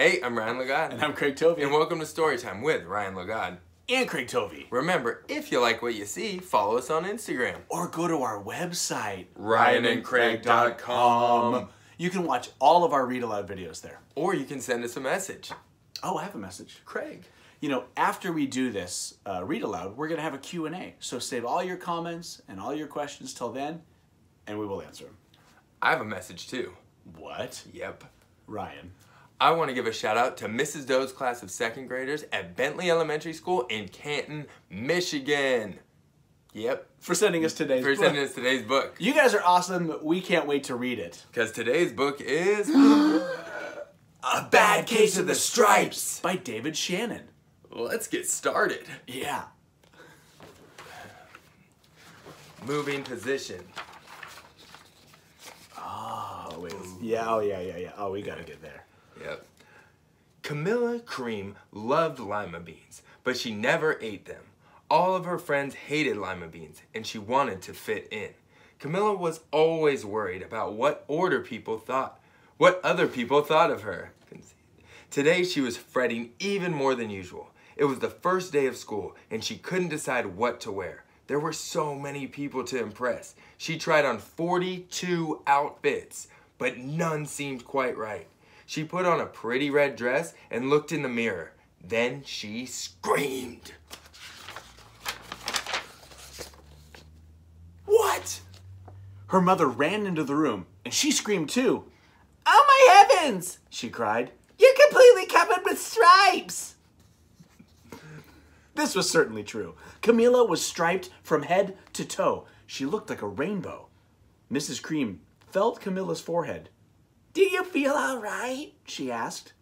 Hey, I'm Ryan Lagod. And I'm Craig Tovey. And welcome to Storytime with Ryan Lagod. And Craig Tovey. Remember, if you like what you see, follow us on Instagram. Or go to our website, ryanandcraig.com. You can watch all of our read aloud videos there. Or you can send us a message. Oh, I have a message. Craig. You know, after we do this uh, read aloud, we're going to have a Q&A. So save all your comments and all your questions till then, and we will answer them. I have a message too. What? Yep. Ryan. I want to give a shout out to Mrs. Doe's class of second graders at Bentley Elementary School in Canton, Michigan. Yep. For sending us today's For book. sending us today's book. You guys are awesome. We can't wait to read it. Because today's book is A Bad Case of the Stripes. By David Shannon. Let's get started. Yeah. Moving position. Oh, wait. Yeah, oh, yeah, yeah, yeah. Oh, we got to get there. Yep. Camilla Cream loved lima beans, but she never ate them. All of her friends hated lima beans, and she wanted to fit in. Camilla was always worried about what order people thought, what other people thought of her. Today she was fretting even more than usual. It was the first day of school, and she couldn't decide what to wear. There were so many people to impress. She tried on 42 outfits, but none seemed quite right. She put on a pretty red dress and looked in the mirror. Then she screamed. What? Her mother ran into the room, and she screamed too. Oh my heavens! She cried. You're completely covered with stripes! This was certainly true. Camilla was striped from head to toe. She looked like a rainbow. Mrs. Cream felt Camilla's forehead. Do you feel all right? she asked.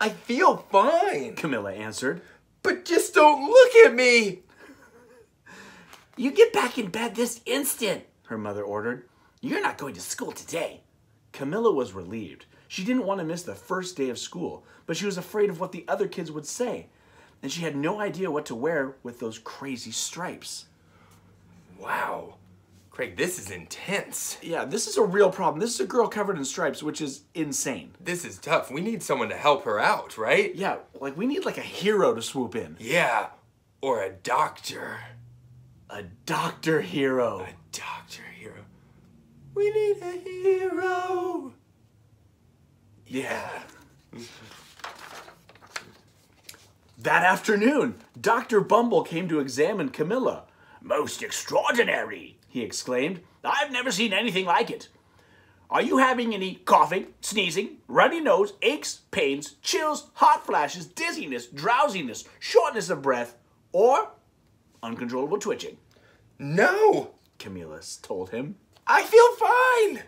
I feel fine, Camilla answered. but just don't look at me. You get back in bed this instant, her mother ordered. You're not going to school today. Camilla was relieved. She didn't want to miss the first day of school, but she was afraid of what the other kids would say. And she had no idea what to wear with those crazy stripes. Wow. Craig, this is intense. Yeah, this is a real problem. This is a girl covered in stripes, which is insane. This is tough. We need someone to help her out, right? Yeah, like we need like a hero to swoop in. Yeah. Or a doctor. A doctor hero. A doctor hero. We need a hero. Yeah. That afternoon, Dr. Bumble came to examine Camilla. Most extraordinary, he exclaimed. I've never seen anything like it. Are you having any coughing, sneezing, runny nose, aches, pains, chills, hot flashes, dizziness, drowsiness, shortness of breath, or uncontrollable twitching? No, Camilla told him. I feel fine.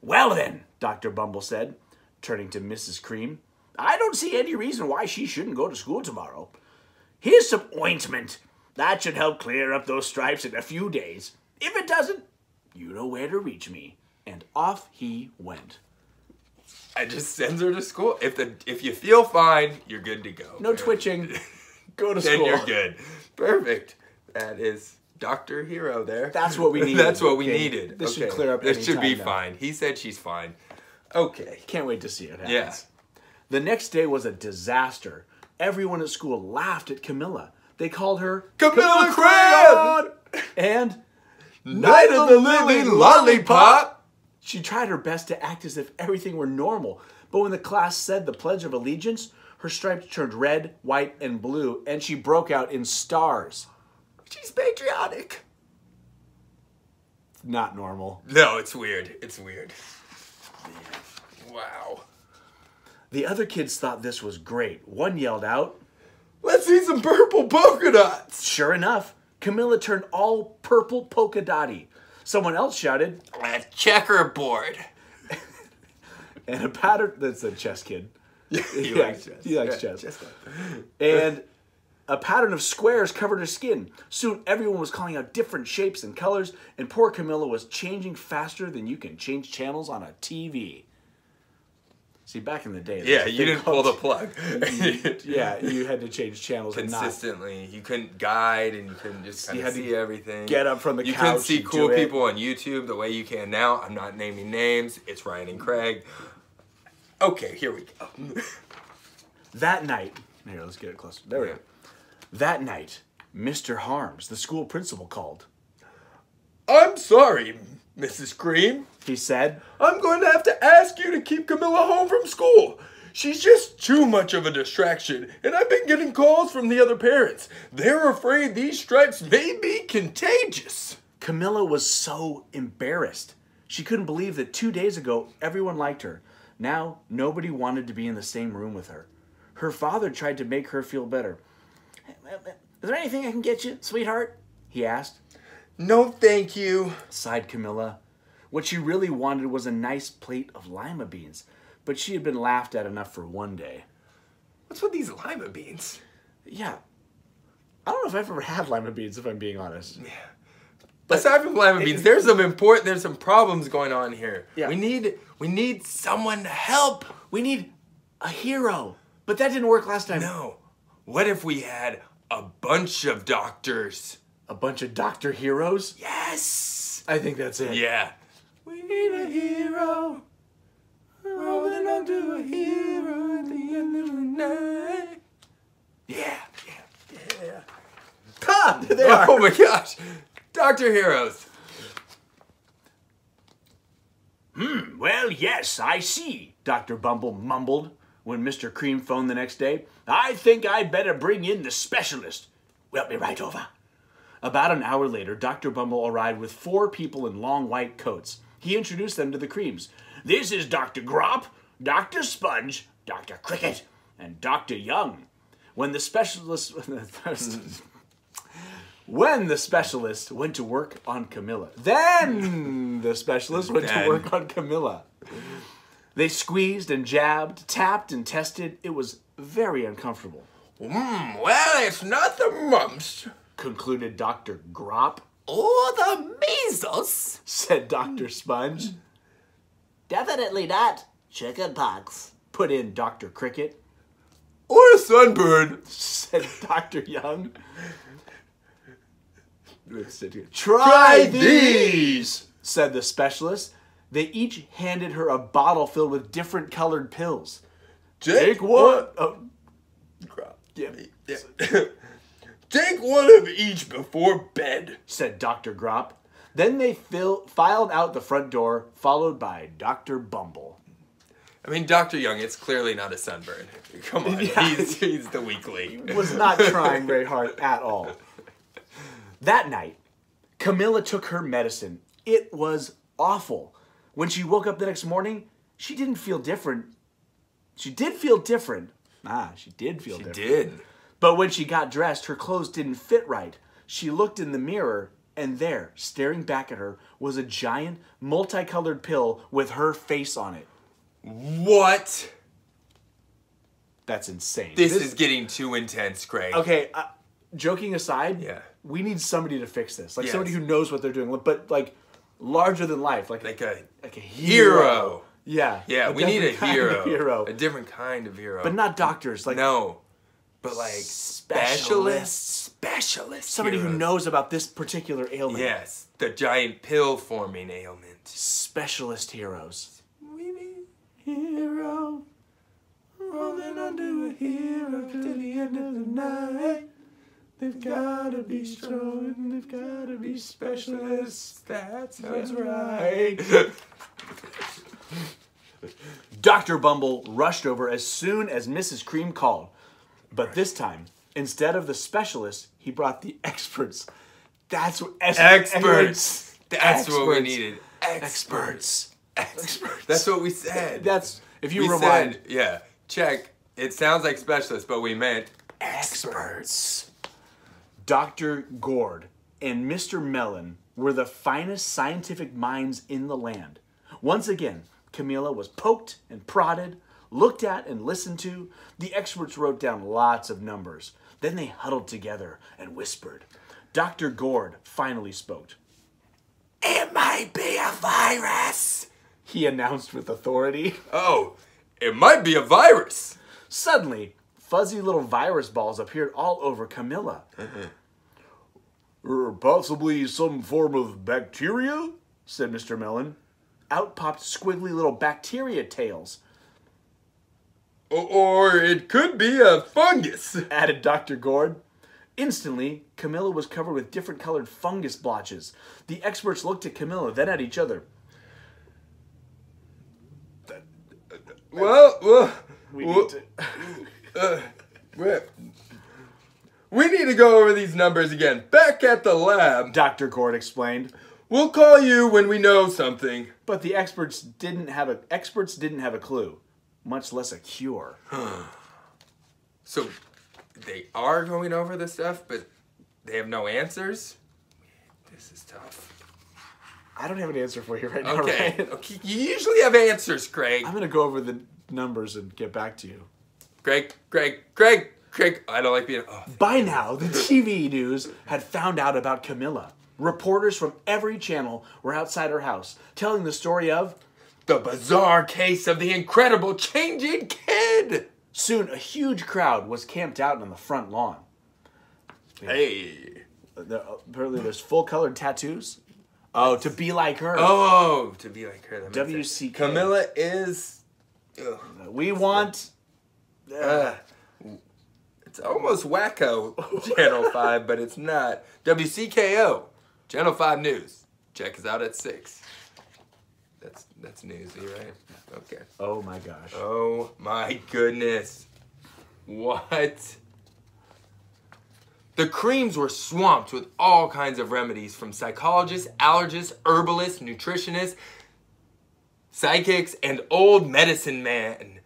Well then, Dr. Bumble said, turning to Mrs. Cream, I don't see any reason why she shouldn't go to school tomorrow. Here's some ointment. That should help clear up those stripes in a few days. If it doesn't, you know where to reach me. And off he went. I just sends her to school. If the if you feel fine, you're good to go. No twitching. Go to then school. you're good. Perfect. That is Doctor Hero there. That's what we needed. That's what we Okay, needed. this should clear up This should be now. fine. He said she's fine. Okay. Can't wait to see it happens. Yeah. The next day was a disaster. Everyone at school laughed at Camilla. They called her Camilla Crayon! and Night of the Living Lollipop. She tried her best to act as if everything were normal, but when the class said the Pledge of Allegiance, her stripes turned red, white, and blue, and she broke out in stars. She's patriotic. Not normal. No, it's weird. It's weird. Wow. The other kids thought this was great. One yelled out. Let's see some purple polka dots. Sure enough, Camilla turned all purple polka dotty. Someone else shouted, A checkerboard. and a pattern. That's a chess kid. he likes chess. he likes Yeah, chess. and a pattern of squares covered her skin. Soon everyone was calling out different shapes and colors, and poor Camilla was changing faster than you can change channels on a TV. See, back in the day, Yeah, you didn't pull the plug. yeah, you had to change channels and not consistently. You couldn't guide and you couldn't just kind You of had to see everything. get up from the you couch couldn't see cool people on YouTube the way you can now. I'm not naming names. It's Ryan and Craig. Okay, here we go. That night, here, let's get it closer. There we Yeah. go. That night, Mr. Harms, the school principal, called. I'm sorry, Mrs. Cream. He said, I'm going to have to ask you to keep Camilla home from school. She's just too much of a distraction, and I've been getting calls from the other parents. They're afraid these stripes may be contagious. Camilla was so embarrassed. She couldn't believe that two days ago everyone liked her. Now nobody wanted to be in the same room with her. Her father tried to make her feel better. Is there anything I can get you, sweetheart? He asked. No, thank you. sighed Camilla. What she really wanted was a nice plate of lima beans, but she had been laughed at enough for one day. What's with these lima beans? Yeah. I don't know if I've ever had lima beans, if I'm being honest. Yeah. Aside from lima beans, there's some important, there's some problems going on here. Yeah. We need, we need someone to help. We need a hero. But that didn't work last time. No. What if we had a bunch of doctors? A bunch of doctor heroes? Yes. I think that's it. Yeah. We need a hero. Rolling onto a hero at the end of the night. Yeah. Yeah. Yeah. Ha! There they are. Oh my gosh. Doctor Heroes. Hmm, well, yes, I see, Dr. Bumble mumbled when Mr. Cream phoned the next day. I think I'd better bring in the specialist. We'll be right over. About an hour later, Dr. Bumble arrived with four people in long white coats. He introduced them to the Creams. This is Dr. Grop, Dr. Sponge, Dr. Cricket, and Dr. Young. When the specialist when the specialist went to work on Camilla, then the specialist went to work on Camilla. They squeezed and jabbed, tapped and tested. It was very uncomfortable, Hmm, well, it's not the mumps concluded Dr. Grop, or oh, the measles. said Dr. Sponge, Definitely not chicken pox. put in Dr. Cricket, Or a sunburn. said Dr. Young. Try Try these. said the specialist. They each handed her a bottle filled with different colored pills. Take one. Oh, Yeah. yeah. Take one of each before bed. said Dr. Grop. Then they fill, filed out the front door, followed by Dr. Bumble. I mean, Dr. Young, it's clearly not a sunburn. Come on, Yeah. he's, he's the weakly. Was not trying very hard at all. That night, Camilla took her medicine. It was awful. When she woke up the next morning, she didn't feel different. She did feel different. Ah, she did feel He different. did. But when she got dressed, her clothes didn't fit right. She looked in the mirror, and there, staring back at her, was a giant, multicolored pill with her face on it. What? That's insane. This, is getting too intense, Craig. okay. Uh, joking aside, Yeah. we need somebody to fix this, like Yes. somebody who knows what they're doing, but like larger than life, like Like a like a hero. hero. Yeah, Yeah, we need a hero. hero, A different kind of hero. but not doctors. Like no. But like Specialists. specialists. Specialists. somebody who knows about this particular ailment. Yes. The giant pill forming ailment. specialist heroes. We need hero. Rolling onto a hero to the end of the night. They've gotta be strong and they've gotta be specialists. That sounds right. Dr. Bumble rushed over as soon as Mrs. Cream called. But this time, instead of the specialists, he brought the experts. That's what es- Experts. That's what we needed. Experts. Experts. That's what we said. That's if you we rewind. said, yeah, check. It sounds like specialist, but we meant experts. Dr. Gord and Mr. Mellon were the finest scientific minds in the land. Once again, Camilla was poked and prodded, looked at and listened to. The experts wrote down lots of numbers. Then they huddled together and whispered. Dr. Gord finally spoke. it might be a virus. He announced with authority. Oh, it might be a virus. Suddenly, fuzzy little virus balls appeared all over Camilla. Er, possibly some form of bacteria? said Mr. Mellon. Out popped squiggly little bacteria tails. Or it could be a fungus. added Dr. Gord. Instantly, Camilla was covered with different colored fungus blotches. The experts looked at Camilla, then at each other. Well, well, We well, need to. uh, we need to go over these numbers again. Back at the lab. Dr. Gord explained. We'll call you when we know something. But the experts didn't have a experts didn't have a clue, much less a cure. So they are going over the stuff, but they have no answers? This is tough. I don't have an answer for you right now. Okay. Okay. You usually have answers, Craig. I'm gonna go over the numbers and get back to you. Craig, Craig, Craig, Craig. I don't like being. Oh, By now, the TV news had found out about Camilla. Reporters from every channel were outside her house, telling the story of. The bizarre case of the incredible changing kid. Soon, a huge crowd was camped out on the front lawn. Hey. There, apparently, there's full-colored tattoos. Oh, to be like her. Oh, to be like her. sense. Camilla is. Ugh. We want. Uh, it's almost wacko Channel 5, but it's not. WCKO, Channel 5 News. Check us out at 6. That's that's newsy, right? Okay. Oh my gosh. Oh my goodness. What? The creams were swamped with all kinds of remedies from psychologists, allergists, herbalists, nutritionists, psychics, and old medicine man,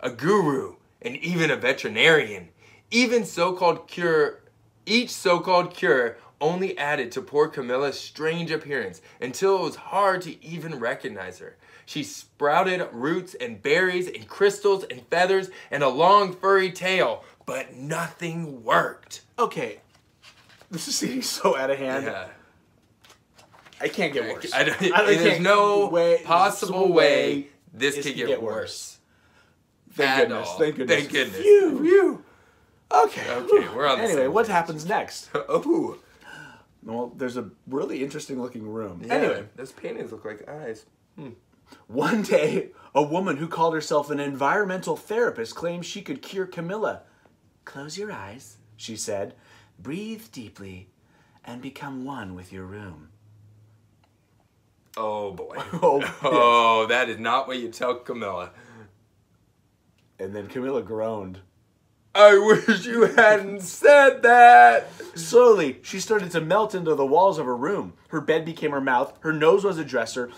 a guru, and even a veterinarian. Even so-called cure, each so-called cure only added to poor Camilla's strange appearance until it was hard to even recognize her. She sprouted roots and berries and crystals and feathers and a long furry tail, but nothing worked. Okay. This is getting so out of hand. Yeah. I can't get worse. I don't, I there's can't- no way- possible way this could get, get worse. worse. Thank goodness. all. Thank goodness. Thank goodness. Phew. Phew. Okay. Okay, we're on the Anyway, what happens next? Oh. Well, there's a really interesting looking room. Yeah, Anyway, those paintings look like eyes. Hmm. one day, a woman who called herself an environmental therapist claimed she could cure Camilla. Close your eyes, she said. Breathe deeply and become one with your room. Oh boy. Oh, yes. Oh, that is not what you tell Camilla. And then Camilla groaned. I wish you hadn't said that. Slowly, she started to melt into the walls of her room. Her bed became her mouth, her nose was a dresser,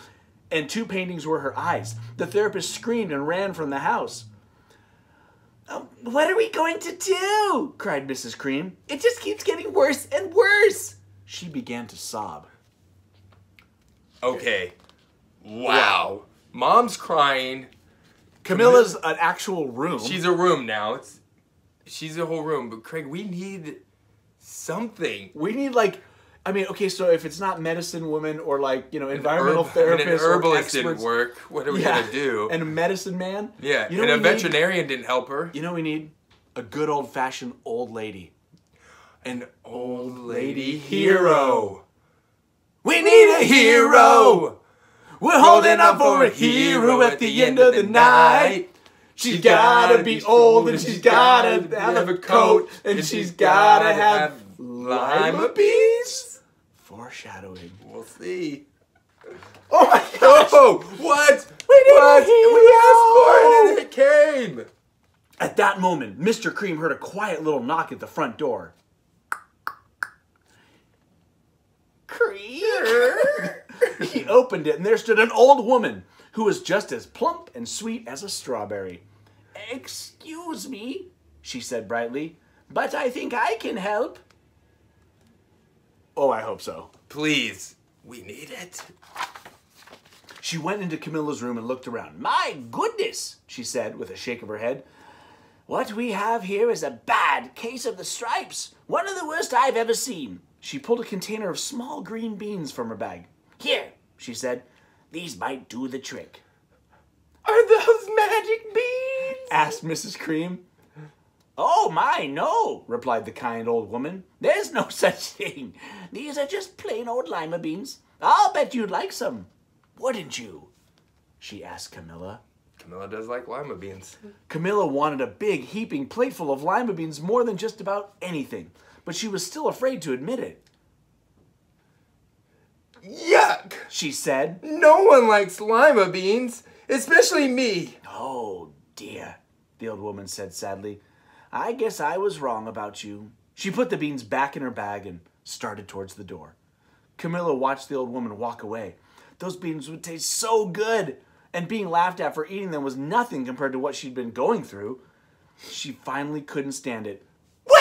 and two paintings were her eyes. The therapist screamed and ran from the house. "Oh, what are we going to do? cried Mrs. Cream. It just keeps getting worse and worse. She began to sob. Okay. Wow. Mom's crying. Camilla's an actual room. She's a room now. It's she's a whole room. But Craig, we need something. we need like I mean, okay, so if it's not medicine woman or like, you know, environmental Herb- therapist and an or herbalist didn't work. What are we Yeah. gonna do? And a medicine man? yeah, You know and a we need? veterinarian didn't help her. You know we need? A good old fashioned old lady. An old lady lady hero. We need a hero! We're holding up for a hero at the end of the night. She's gotta be old and she's gotta have a coat and she's gotta have lima beans. Foreshadowing. We'll see. Oh my gosh! Oh, what? We a what? We asked for it and it came. At that moment, Mr. Cream heard a quiet little knock at the front door. Cream? he opened it, and there stood an old woman who was just as plump and sweet as a strawberry. Excuse me, she said brightly, but I think I can help. Oh, I hope so. Please, we need it. She went into Camilla's room and looked around. My goodness, she said with a shake of her head. What we have here is a bad case of the stripes. One of the worst I've ever seen. She pulled a container of small green beans from her bag. Here, she said. These might do the trick. Are those magic beans? asked Mrs. Cream. Oh, my, no, replied the kind old woman. There's no such thing. These are just plain old lima beans. I'll bet you'd like some. Wouldn't you? She asked Camilla. Camilla does like lima beans. Camilla wanted a big, heaping plateful of lima beans more than just about anything, but she was still afraid to admit it. Yuck! She said, No one likes lima beans, especially me. Oh, dear, the old woman said sadly. I guess I was wrong about you. She put the beans back in her bag and started towards the door. Camilla watched the old woman walk away. Those beans would taste so good, and being laughed at for eating them was nothing compared to what she'd been going through. She finally couldn't stand it. Wait!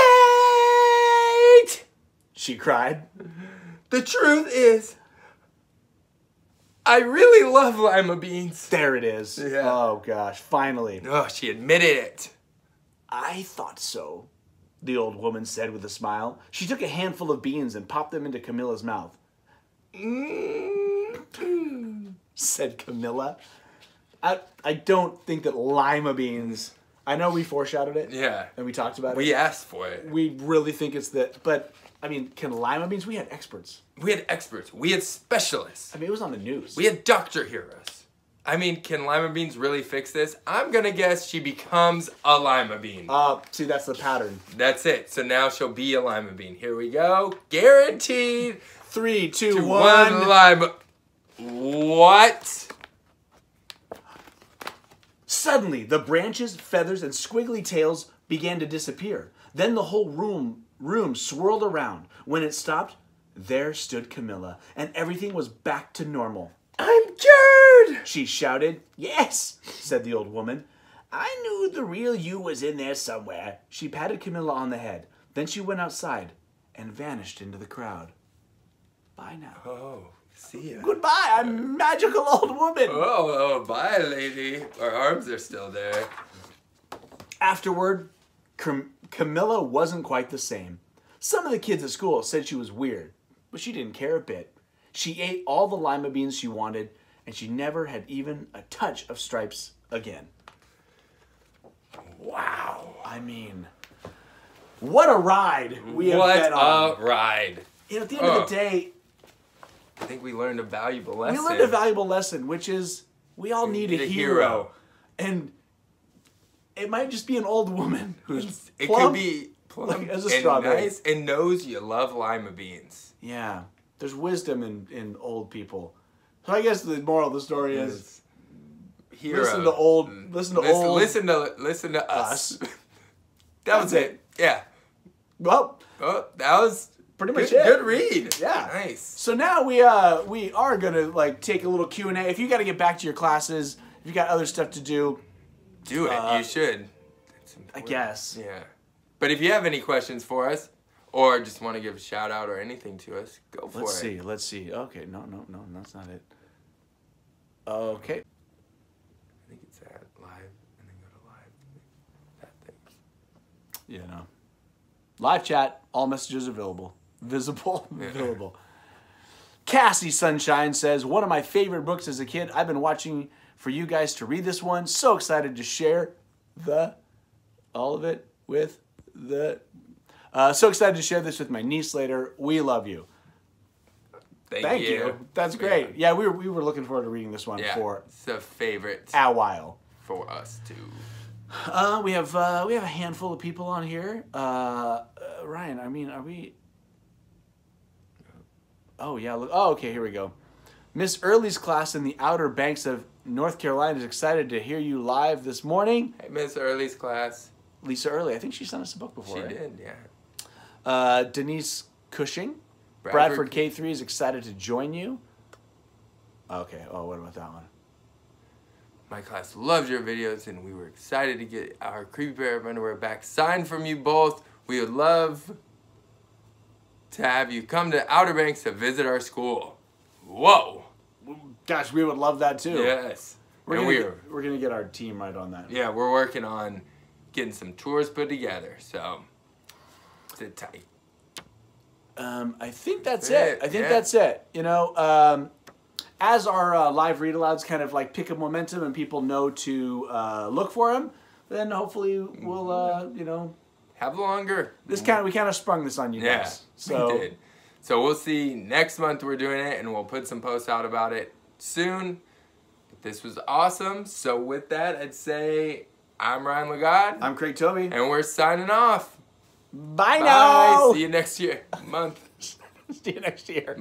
She cried. The truth is, I really love lima beans. There it is. Yeah. Oh gosh, finally. Oh, she admitted it. I thought so, the old woman said with a smile. She took a handful of beans and popped them into Camilla's mouth. Mm. said Camilla. I I don't think that lima beans. I know we foreshadowed it. Yeah. And we talked about it. We asked for it. We really think it's that, but I mean, can lima beans? We had experts. We had experts. We had specialists. I mean, it was on the news. We had doctor heroes. I mean, can lima beans really fix this? I'm gonna guess she becomes a lima bean. uh, see, that's the pattern. That's it. So now she'll be a lima bean. Here we go. Guaranteed. Three, two, one. one lima. What? Suddenly, the branches, feathers, and squiggly tails began to disappear. Then the whole room room swirled around. When it stopped, there stood Camilla, and everything was back to normal. I'm cured. She shouted. Yes, said the old woman. I knew the real you was in there somewhere. She patted Camilla on the head. Then she went outside and vanished into the crowd. Bye now. Oh, see ya. Goodbye, I'm magical old woman. Oh, oh, bye, lady. Our arms are still there. Afterward, Cam- Camilla wasn't quite the same. Some of the kids at school said she was weird, but she didn't care a bit. She ate all the lima beans she wanted, and she never had even a touch of stripes again. Wow. I mean, what a ride we have What been on. a ride. You know, at the end of the day, I think we learned a valuable lesson. we learned a valuable lesson, which is we all need a, a hero. hero. And it might just be an old woman who's It plump. could be plump like as a and strawberry. nice and knows you love lima beans. Yeah, there's wisdom in, in old people. So I guess the moral of the story is Hero. Listen to old- listen to listen, old- Listen to listen to us. Us. that was it. Yeah. well, Oh, that was Pretty much good, it. Good read. Yeah. Nice. so now we uh we are gonna like take a little Q and A. If you got to get back to your classes, if you got other stuff to do, Do it. Uh, you should. I guess. Yeah. But if you have any questions for us, or just want to give a shout out or anything to us, go for it. Let's see. Let's see. Okay, no, no, no, that's not it. Okay. I think it's at live, and then go to live. That thing. Yeah, no. Live chat, all messages available. Visible, available. Cassie Sunshine says, one of my favorite books as a kid. I've been watching for you guys to read this one. So excited to share the all of it with the uh, so excited to share this with my niece later. We love you. Thank, Thank you. That's great. Yeah, we were we were looking forward to reading this one Yeah. for it's a favorite a while. for us too. Uh, we have uh, we have a handful of people on here. Uh, uh, Ryan, I mean, are we? Oh yeah. Look. Oh, okay. Here we go. Miss Early's class in the Outer Banks of North Carolina is excited to hear you live this morning. Hey, Miss Early's class. Lisa Early, I think she sent us a book before. She right? did, yeah. Uh, Denise Cushing, Bradford K three is excited to join you. Okay. Oh, what about that one? My class loves your videos, and we were excited to get our Creepy pair of Underwear back signed from you both. We would love to have you come to Outer Banks to visit our school. Whoa! Gosh, we would love that too. Yes. We're and gonna, we're, get, we're gonna get our team right on that. yeah, we're working on getting some tours put together, so sit tight. Um, I think that's That's it. it, I think yeah. that's it. You know, um, as our uh, live read alouds kind of like pick up momentum and people know to uh, look for them, then hopefully we'll, uh, you know, Have longer. this kind of we kind of sprung this on you Yeah, guys. So we did. So we'll see next month we're doing it, and we'll put some posts out about it soon. But This was awesome. So with that, I'd say I'm Ryan Lagod, I'm Craig Tovey. and we're signing off. Bye Bye. now. See you next year month. See you next year.